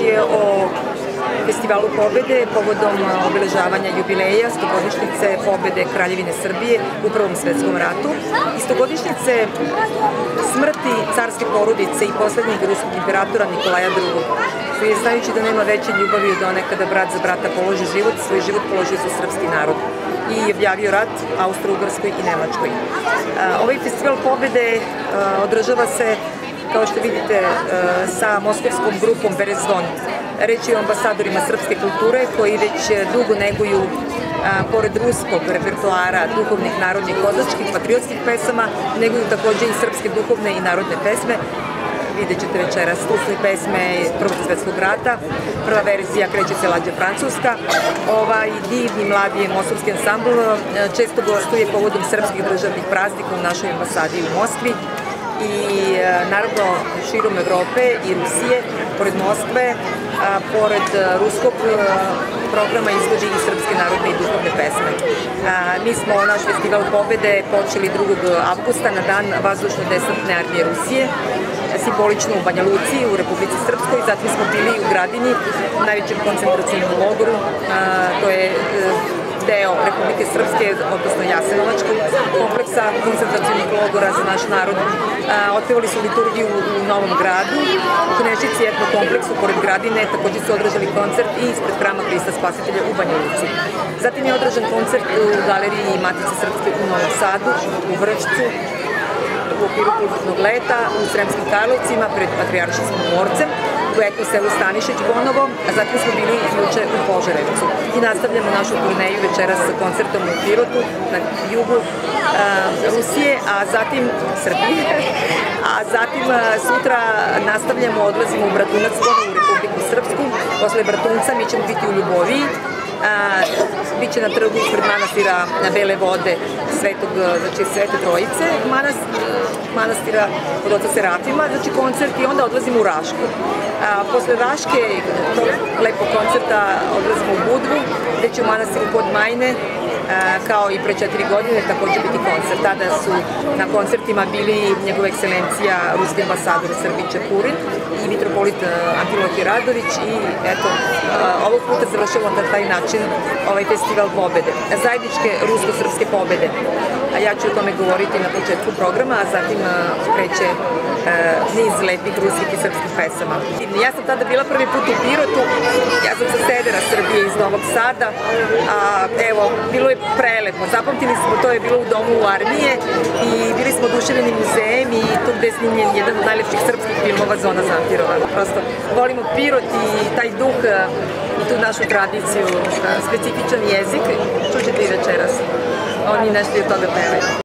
je o Festivalu pobede povodom obeležavanja jubileja stogodišnjice pobede Kraljevine Srbije u Prvom svetskom ratu i stogodišnjice smrti carske porodice i poslednjeg ruskog imperatora Nikolaja II koji znajući da nema veće ljubavi od one kada brat za brata položi život, svoj život položio za srpski narod i objavio rat Austro-Ugrskoj i Nemačkoj. Ovaj festival pobede održava se kao što vidite, e, sa moskovskom grupom Berezdon. Reći je o ambasadorima srpske kulture koji već dugo neguju pored ruskog repertoara duhovnih narodnih kozačkih, patriotskih pesama, neguju takođe i srpske duhovne i narodne pesme, vidjet ćete večeras slusne pesme Prvog svetskog rata, prva verzija kreće se lađa Francuska. Ovaj divni mladi mosovski ansambl e, često gostuje povodom srpskih državnih praznika u našoj ambasadi u Moskvi i e, naravno širom Evrope i Rusije, pored Moskve, a, pored e, ruskog e, programa izvodi i srpske narodne i duhovne pesme. Mi smo naš festival pobede počeli 2. avgusta na dan vazdušno-desantne armije Rusije, simbolično u Banja Luci, u Republici Srpskoj, zatim smo bili u Gradini, najvećem koncentracijnom logoru, to je deo Republike Srpske, odnosno Jasenovačkog kompleksa koncentracijnih logora za naš narod. Otpevali su liturgiju u Novom gradu, u Knežici etno kompleksu pored Gradine, takođe su održali koncert i ispred hrama Hrista Spasitelja u Banja Luci. Zatim je održan koncert u galeriji Matice Srpske u Novom Sadu, u Vršcu, u okviru kulturnog leta u Sremskim Karlovcima pred Patrijaršijskim dvorcem u eko selu Stanišić Bonovo, a zatim smo bili juče u Požarevcu. I nastavljamo našu turneju večeras sa koncertom u Pirotu na jugu Rusije, a zatim Srbije, a zatim sutra nastavljamo, odlazimo u Bratunac, u Republiku Srpsku, posle Bratunca mi ćemo biti u Ljuboviji, biće na trgu ispred manastira na Bele vode Svetog, znači Svete Trojice, manas, manastira od oca Serafima, znači koncert i onda odlazimo u Rašku. A, posle Raške, tog lepog koncerta, odlazimo u Budvu, gde će u manastiru pod Majne kao i pre četiri godine takođe biti koncert. Tada su na koncertima bili njegova ekscelencija ruski ambasador Srbije Čepurin i mitropolit Antiloki Radović i eto, ovog puta završavamo na taj način ovaj festival pobede. Zajedničke rusko-srpske pobede. A ja ću o tome govoriti na početku programa, a zatim kreće niz lepih ruskih i srpskih pesama. Ja sam tada bila prvi put u Pirotu, ja sam sa sedera Srbije iz Novog Sada, a evo, bilo je prelepo. Zapamtili smo, to je bilo u domu u armije i bili smo oduševljeni muzejem i tu gde je snimljen jedan od najlepših srpskih filmova Zona Zantirova. Prosto volimo Pirot i taj duh tu našu tradiciju, specifičan jezik, čućete i večeras. Oni nešto i od toga pevaju.